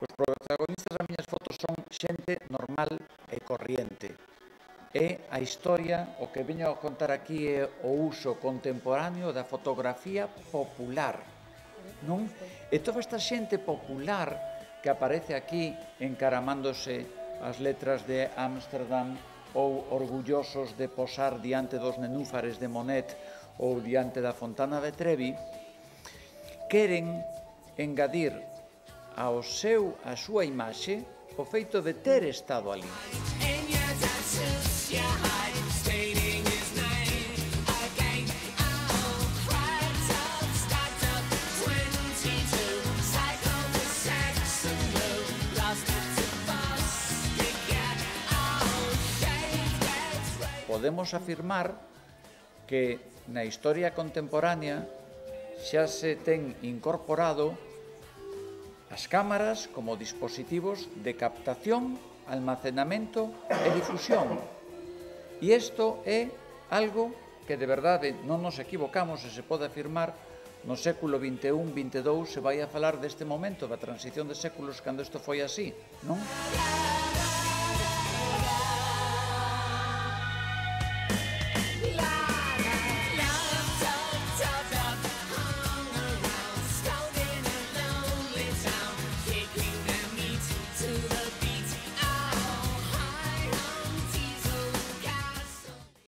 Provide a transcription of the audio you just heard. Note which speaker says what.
Speaker 1: Os protagonistas das miñas fotos son xente normal e corriente. É a historia, o que veño a contar aquí é o uso contemporáneo da fotografía popular. Non? E toda esta xente popular que aparece aquí encaramándose as letras de Ámsterdam ou orgullosos de posar diante dos nenúfares de Monet ou diante da Fontana de Trevi, queren engadir ao seu, a súa imaxe o feito de ter estado ali. Podemos afirmar que na historia contemporánea xa se ten incorporado as cámaras como dispositivos de captación, almacenamento e difusión. E isto é algo que de verdade non nos equivocamos e se pode afirmar no século 21, 22 se vai a falar deste momento da transición de séculos cando isto foi así, non?